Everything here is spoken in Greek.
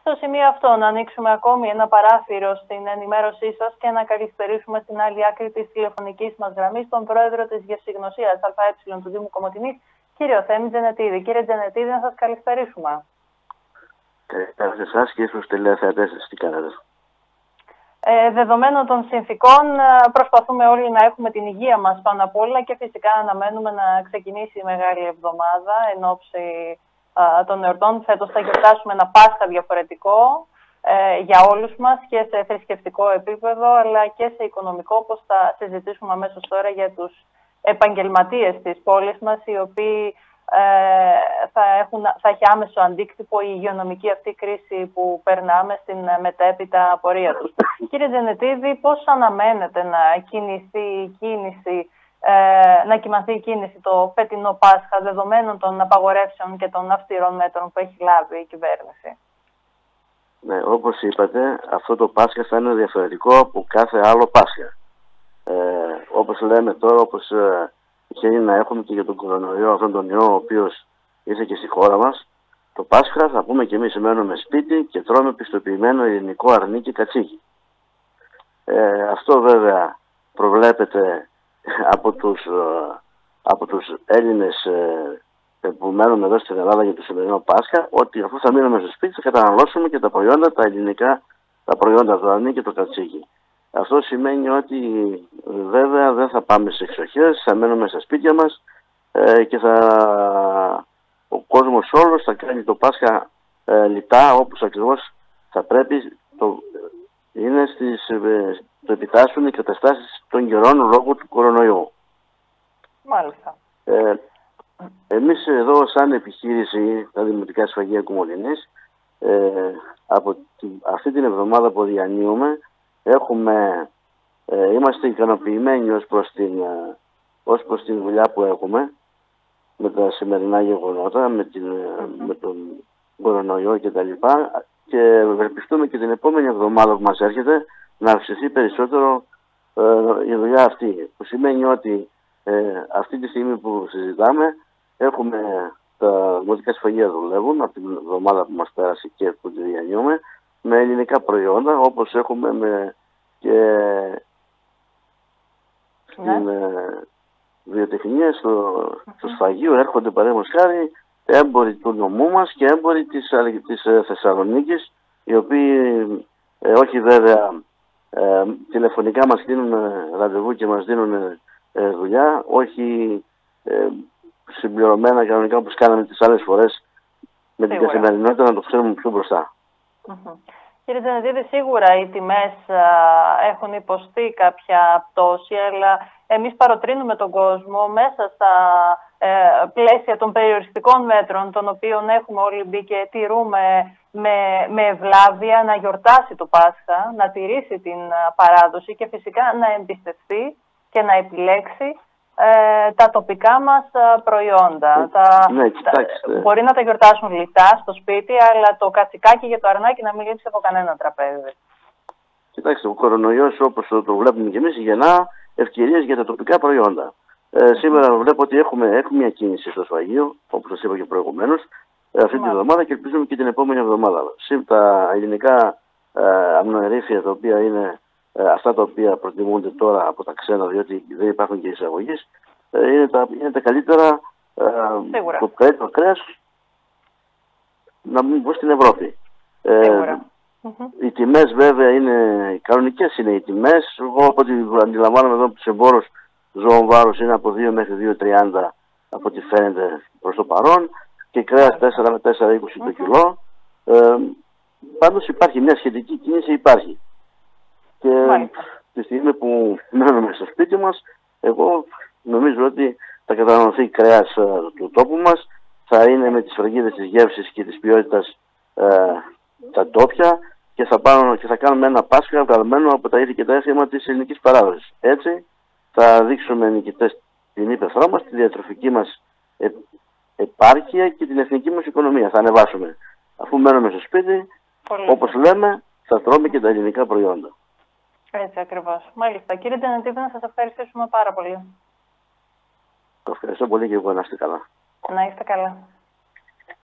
στο σημείο αυτό να ανοίξουμε ακόμη ένα παράθυρο στην ενημέρωσή σας και να καλησπερίσουμε στην άλλη άκρη της τηλεφωνικής μας γραμμής τον πρόεδρο της Γευσηγνωσία ΑΕ του Δήμου Κομωτινής, κύριο Θέμη Τζενετίδη. Κύριε Τζενετίδη, να σας καλησπερίσουμε. Καλησπέρα σε εσάς και στους τηλεθεατές τι κάνετε; Ε, δεδομένων των συνθήκων, ε, προσπαθούμε όλοι να έχουμε την υγεία μας πάνω απ' όλα και φυσικά αναμένουμε να ξεκινήσει η Μεγάλη Εβδομάδα εν ώψη των εορτών. Φέτος θα γιορτάσουμε ένα Πάσχα διαφορετικό ε, για όλους μας και σε θρησκευτικό επίπεδο αλλά και σε οικονομικό όπως θα συζητήσουμε αμέσως τώρα για τους επαγγελματίες της πόλης μας οι οποίοι ε, θα, έχουν, θα έχει άμεσο αντίκτυπο η υγειονομική αυτή κρίση που περνάμε στην μετέπειτα πορεία τους. Κύριε Τζενετίδη, πώς αναμένετε να κινηθεί η κίνηση ε, να κοιμαθεί η κίνηση το φετινό Πάσχα δεδομένων των απαγορεύσεων και των αυστηρών μέτρων που έχει λάβει η κυβέρνηση. Ναι, όπως είπατε, αυτό το Πάσχα θα είναι διαφορετικό από κάθε άλλο Πάσχα. Ε, όπως λέμε τώρα, όπως ε, να έχουμε και για τον κορονοϊό, αυτόν τον ιό ο οποίος ήρθε και στη χώρα μας, το Πάσχα θα πούμε και εμείς μένουμε σπίτι και τρώμε πιστοποιημένο ελληνικό αρνί και κατσίκι. Ε, αυτό βέβαια προβλέπεται από τους, ε, από τους Έλληνες ε, που μένουμε εδώ στην Ελλάδα για το σημερινό Πάσχα ότι αφού θα μείνουμε στο σπίτι θα καταναλώσουμε και τα προϊόντα τα ελληνικά, τα προϊόντα του αρνί και το κατσίκι. Αυτό σημαίνει ότι βέβαια δεν θα πάμε σε εξοχές, θα μένουμε στα σπίτια μας ε, και θα, ο κόσμος όλος θα κάνει το Πάσχα ε, λιτά όπως ακριβώς θα πρέπει το, είναι στις, ε, το επιτάσσουν οι καταστάσεις των καιρών λόγω του κορονοϊού. Μάλιστα. Ε, εμείς εδώ σαν επιχείρηση, τα Δημοτικά Σφαγεία Κουμολινής, ε, από αυτή την εβδομάδα που διανύουμε, έχουμε, ε, είμαστε ικανοποιημένοι ως προς, την, ε, ως προς την δουλειά που έχουμε με τα σημερινά γεγονότα, με, την, ε, με τον κορονοϊό κτλ. Και, και ευελπιστούμε και την επόμενη εβδομάδα που μας έρχεται να αυξηθεί περισσότερο ε, η δουλειά αυτή. Που σημαίνει ότι ε, αυτή τη στιγμή που συζητάμε έχουμε τα δημοτικά σφαγεία δουλεύουν από την εβδομάδα που μας πέρασε και που τη διανύουμε με ελληνικά προϊόντα όπως έχουμε με και ναι. στην ε, βιοτεχνία στο, στο σφαγείο έρχονται παρέμβος χάρη έμποροι του νομού μας και έμποροι της, της ε, Θεσσαλονίκης οι οποίοι ε, όχι βέβαια ε, τηλεφωνικά μας δίνουν ραντεβού και μας δίνουν ε, δουλειά, όχι ε, συμπληρωμένα κανονικά όπως κάναμε τις άλλες φορές με την καθημερινότητα να το ξέρουμε πιο μπροστά. Κύριε Τζανετίδη, σίγουρα οι τιμές έχουν υποστεί κάποια πτώση, αλλά εμείς παροτρύνουμε τον κόσμο μέσα στα ε, πλαίσια των περιοριστικών μέτρων, των οποίων έχουμε όλοι μπει και τηρούμε με, με ευλάβεια να γιορτάσει το Πάσχα, να τηρήσει την παράδοση και φυσικά να εμπιστευτεί και να επιλέξει ε, τα τοπικά μας προϊόντα. Τα, ναι, μπορεί να τα γιορτάσουν λιτά στο σπίτι, αλλά το κατσικάκι για το αρνάκι να μην λείψει από κανένα τραπέζι. Κοιτάξτε, ο κορονοϊός όπως το, βλέπουμε και εμείς γεννά ευκαιρίες για τα τοπικά προϊόντα. Ε, σήμερα βλέπω ότι έχουμε, έχουμε μια κίνηση στο σφαγείο, όπως σας είπα και προηγουμένως, ε, αυτή την εβδομάδα και ελπίζουμε και την επόμενη εβδομάδα. Τα ελληνικά ε, αμνοερήφια τα οποία είναι ε, αυτά τα οποία προτιμούνται τώρα από τα ξένα διότι δεν υπάρχουν και εισαγωγές, ε, είναι, τα, είναι τα καλύτερα ε, το καλύτερο κρέας να μην πω στην Ευρώπη. Ε, οι τιμές βέβαια είναι κανονικές είναι οι τιμές. Εγώ από ό,τι αντιλαμβάνομαι εδώ από τους εμπόρους ζώων βάρους είναι από 2 μέχρι 2,30 από ό,τι φαίνεται προς το παρόν και κρέας 4 με 4,20 το κιλό. Ε, πάντως υπάρχει μια σχετική κίνηση, υπάρχει. Και τη στιγμή που μένουμε στο σπίτι μας, εγώ νομίζω ότι θα καταναλωθεί κρέας ε, του τόπου μας, θα είναι με τις φραγίδες της γεύσης και της ποιότητας ε, τα τόπια και θα, πάνω, και θα κάνουμε ένα Πάσχα βγαλμένο από τα είδη και τα έθιμα της ελληνικής παράδοσης. Έτσι θα δείξουμε νικητές την ύπεθρό μας, τη διατροφική μας ε, επάρκεια και την εθνική μας οικονομία. Θα ανεβάσουμε. Αφού μένουμε στο σπίτι, Πολύ. όπως λέμε, θα τρώμε και τα ελληνικά προϊόντα. Έτσι ακριβώς. Μάλιστα. Κύριε Ντενετίδη, να σας ευχαριστήσουμε πάρα πολύ. Το ευχαριστώ πολύ και εγώ να είστε καλά. Να είστε καλά.